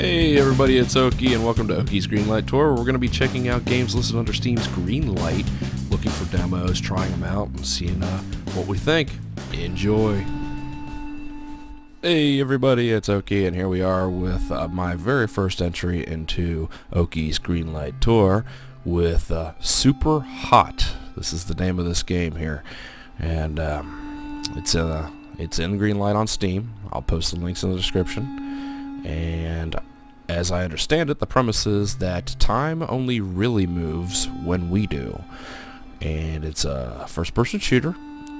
Hey everybody, it's Oki and welcome to Oki's Greenlight Tour. We're going to be checking out games listed under Steam's Greenlight, looking for demos, trying them out, and seeing uh, what we think. Enjoy. Hey everybody, it's Oki and here we are with uh, my very first entry into Oki's Greenlight Tour with uh, Super Hot. This is the name of this game here, and um, it's uh, it's in Greenlight on Steam. I'll post the links in the description. And as I understand it, the premise is that time only really moves when we do. And it's a first-person shooter,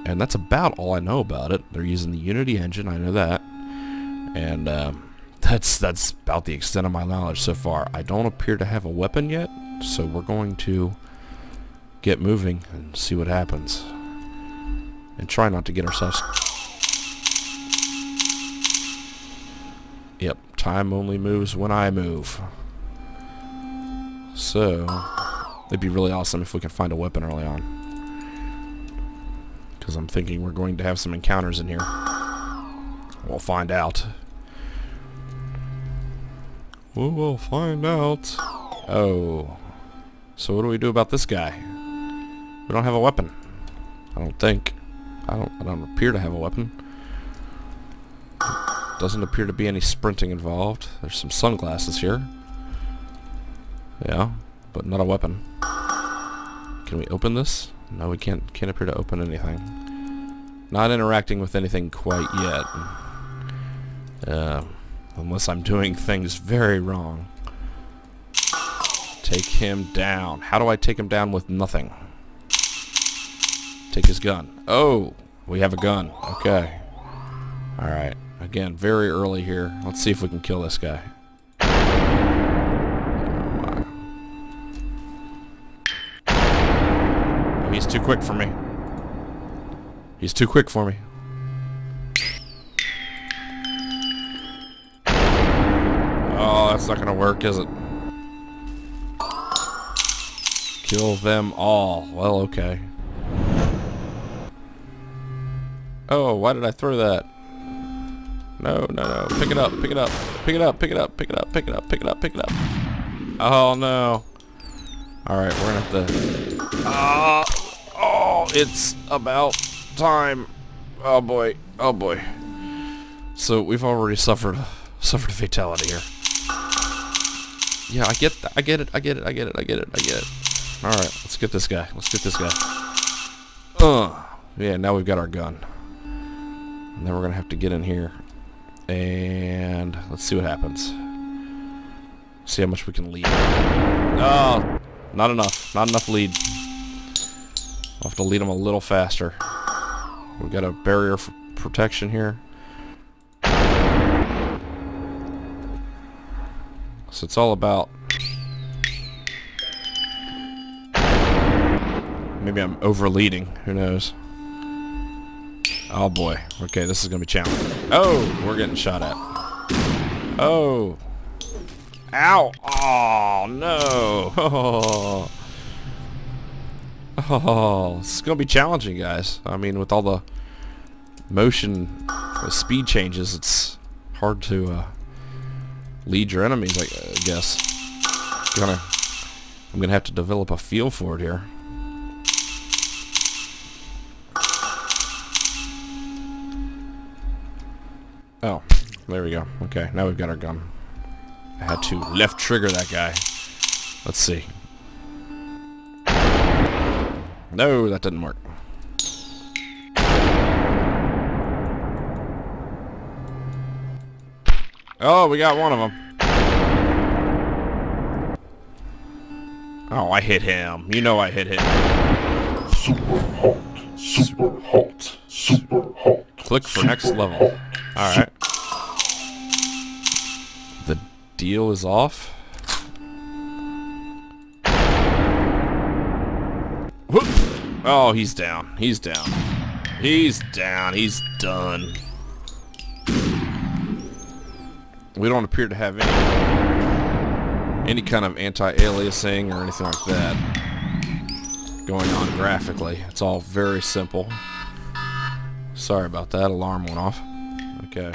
and that's about all I know about it. They're using the Unity engine, I know that. And um, that's that's about the extent of my knowledge so far. I don't appear to have a weapon yet, so we're going to get moving and see what happens. And try not to get ourselves... Yep, time only moves when I move. So, it'd be really awesome if we could find a weapon early on. Because I'm thinking we're going to have some encounters in here. We'll find out. We will find out. Oh. So what do we do about this guy? We don't have a weapon. I don't think. I don't I don't appear to have a weapon. Doesn't appear to be any sprinting involved. There's some sunglasses here. Yeah, but not a weapon. Can we open this? No, we can't can't appear to open anything. Not interacting with anything quite yet. Uh, unless I'm doing things very wrong. Take him down. How do I take him down with nothing? Take his gun. Oh, we have a gun. Okay. Alright. Again, very early here. Let's see if we can kill this guy. Oh, he's too quick for me. He's too quick for me. Oh, that's not gonna work, is it? Kill them all. Well, okay. Oh, why did I throw that? No, no, no. Pick it up, pick it up, pick it up, pick it up, pick it up, pick it up, pick it up, pick it up. Oh, no. Alright, we're gonna have to... Oh, oh, it's about time. Oh, boy. Oh, boy. So, we've already suffered, suffered a fatality here. Yeah, I get I get it, I get it, I get it, I get it, I get it. Alright, let's get this guy. Let's get this guy. Uh, yeah, now we've got our gun. And then we're going to have to get in here and let's see what happens. See how much we can lead. Oh, not enough. Not enough lead. I'll have to lead them a little faster. We've got a barrier for protection here. So it's all about... Maybe I'm over-leading. Who knows? Oh boy. Okay, this is to be challenging. Oh, we're getting shot at. Oh. Ow. Oh, no. Oh. Oh, this is to be challenging, guys. I mean, with all the motion, the speed changes, it's hard to uh, lead your enemies, I guess. Gonna, I'm to have to develop a feel for it here. There we go. Okay, now we've got our gun. I had to left trigger that guy. Let's see. No, that didn't work. Oh, we got one of them. Oh, I hit him. You know I hit him. Super hot. Super hot. Super hot. Click for next level. Alright. Deal is off. Whoop. Oh, he's down. He's down. He's down. He's done. We don't appear to have any any kind of anti-aliasing or anything like that going on graphically. It's all very simple. Sorry about that. Alarm went off. Okay.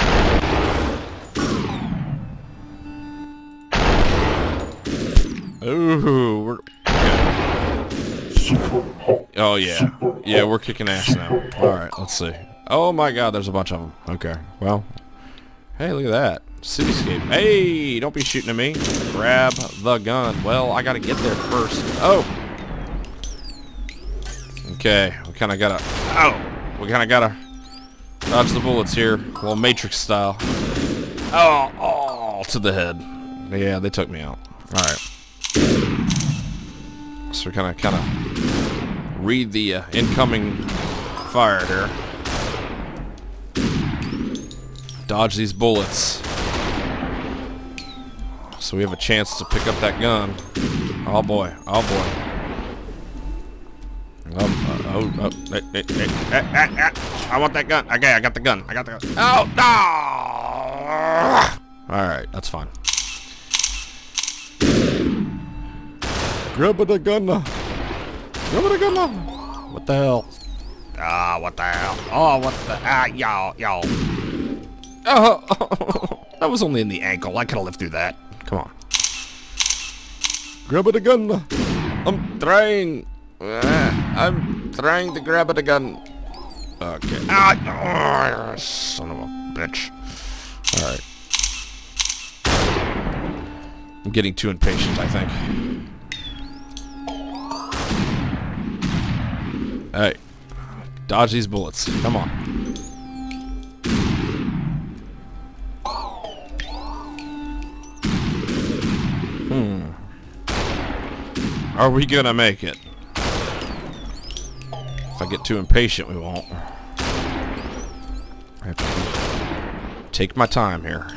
Ooh, we're. Oh yeah, yeah, we're kicking ass now. All right, let's see. Oh my God, there's a bunch of them. Okay, well, hey, look at that cityscape. Hey, don't be shooting at me. Grab the gun. Well, I gotta get there first. Oh. Okay, we kind of gotta. Oh, we kind of gotta dodge the bullets here, a little Matrix style. Oh, oh, to the head. Yeah, they took me out. All right. So we kind of, kind of read the uh, incoming fire here. Dodge these bullets. So we have a chance to pick up that gun. Oh boy, oh boy. Oh, uh, oh, oh, hey, hey, hey, hey, hey, hey. I want that gun. Okay, I got the gun. I got the gun. Oh, no! Alright, that's fine. Grab the gun. Grab the gun. What the hell? Ah, what the hell? Oh, what the? Ah, y'all, y'all. Oh, that was only in the ankle. I could have lived through that. Come on. Grab the gun. I'm trying. Ah, I'm trying to grab the gun. Okay. Ah, oh, son of a bitch. All right. I'm getting too impatient, I think. Hey. Dodge these bullets. Come on. Hmm. Are we gonna make it? If I get too impatient, we won't. Take my time here.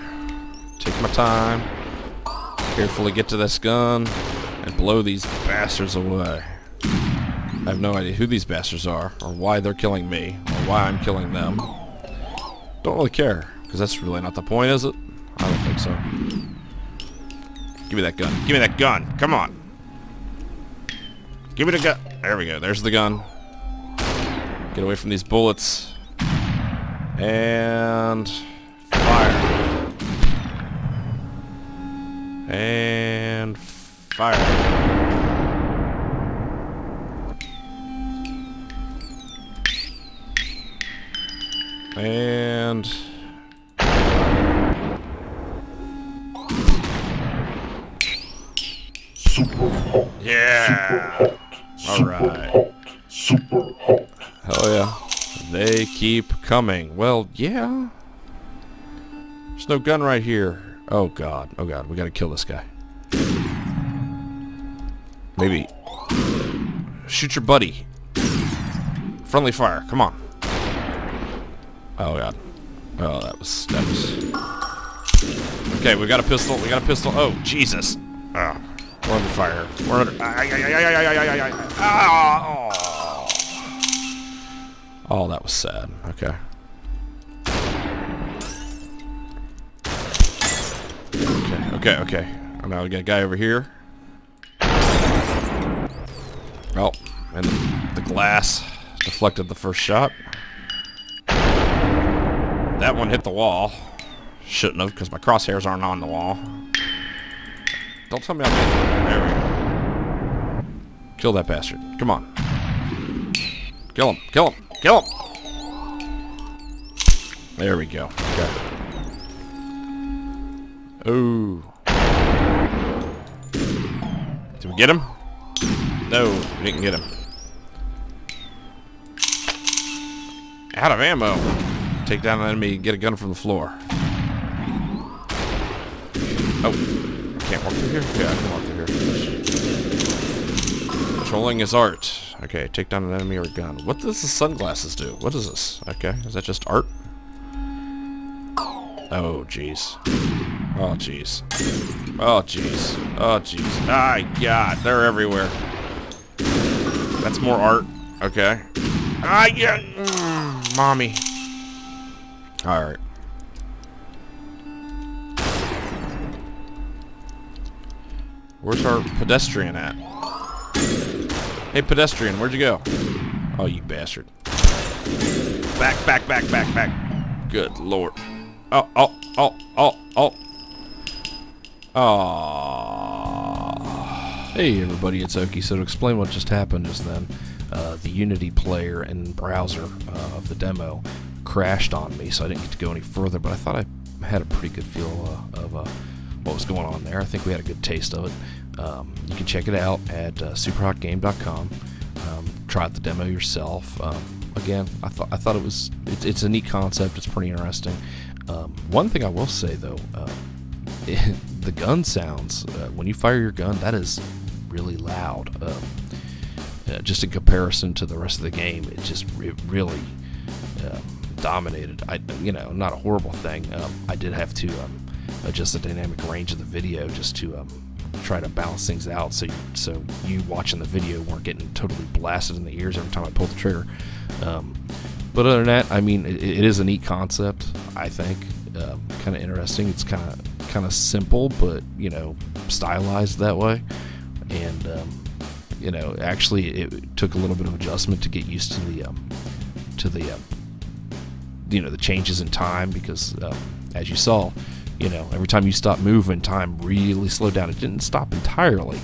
Take my time. Carefully get to this gun and blow these bastards away. I have no idea who these bastards are, or why they're killing me, or why I'm killing them. Don't really care, because that's really not the point, is it? I don't think so. Give me that gun. Give me that gun. Come on. Give me the gun. There we go. There's the gun. Get away from these bullets. And fire. And fire. And Super hot. yeah. Hot. All Super right. hot. Super hot. Hell yeah. They keep coming. Well, yeah. There's no gun right here. Oh god. Oh god. We gotta kill this guy. Maybe. Shoot your buddy. Friendly fire. Come on. Oh god. Oh, that was steps. Okay, we got a pistol. We got a pistol. Oh Jesus! Oh, we're under fire. We're under. Oh. oh, that was sad. Okay. Okay. Okay. okay. I'm out. we got a guy over here. Oh, and the glass deflected the first shot. That one hit the wall. Shouldn't have, because my crosshairs aren't on the wall. Don't tell me I'm... There we go. Kill that bastard. Come on. Kill him. Kill him. Kill him. There we go. Okay. Ooh. Did we get him? No, we didn't get him. Out of ammo. Take down an enemy, and get a gun from the floor. Oh, I can't walk through here? Yeah, I can walk through here. Controlling is art. Okay, take down an enemy or a gun. What does the sunglasses do? What is this? Okay, is that just art? Oh, jeez. Oh, jeez. Oh, jeez. Oh, jeez. Ah, God, they're everywhere. That's more art. Okay. Ah, yeah. Mm, mommy. Alright. Where's our pedestrian at? Hey, pedestrian, where'd you go? Oh, you bastard. Back, back, back, back, back. Good lord. Oh, oh, oh, oh, oh. Oh. Hey everybody, it's Oki. So to explain what just happened just then, uh, the Unity player and browser uh, of the demo crashed on me, so I didn't get to go any further. But I thought I had a pretty good feel uh, of uh, what was going on there. I think we had a good taste of it. Um, you can check it out at uh, superhotgame.com. Um, try out the demo yourself. Um, again, I thought I thought it was it's, it's a neat concept. It's pretty interesting. Um, one thing I will say though, uh, the gun sounds uh, when you fire your gun, that is really loud. Um, uh, just in comparison to the rest of the game, it just re- really dominated. I, you know, not a horrible thing. Um, I did have to um, adjust the dynamic range of the video just to um, try to balance things out, so you, so you watching the video weren't getting totally blasted in the ears every time I pulled the trigger. Um, but other than that, I mean, it, it is a neat concept. I think um, kind of interesting. It's kind of kind of simple, but you know, stylized that way and um, you know actually it took a little bit of adjustment to get used to the to the you know the changes in time because um, as you saw you know every time you stop moving time really slowed down it didn't stop entirely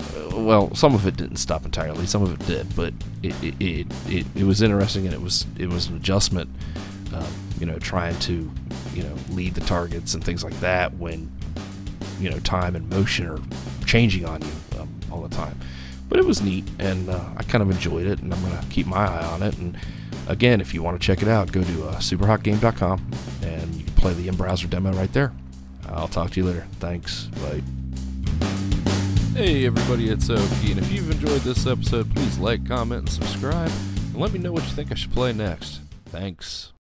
uh, well some of it didn't stop entirely some of it did but it it, it, it, it was interesting and it was it was an adjustment um, you know trying to you know lead the targets and things like that when you know time and motion are changing on you um, all the time. But it was neat, and uh, I kind of enjoyed it, and I'm gonna keep my eye on it. And again, if you want to check it out, go to uh, superhotgame.com, and you can play the in-browser demo right there. I'll talk to you later. Thanks. Bye. Hey everybody, it's Oki, and if you've enjoyed this episode, please like, comment, and subscribe, and let me know what you think I should play next. Thanks.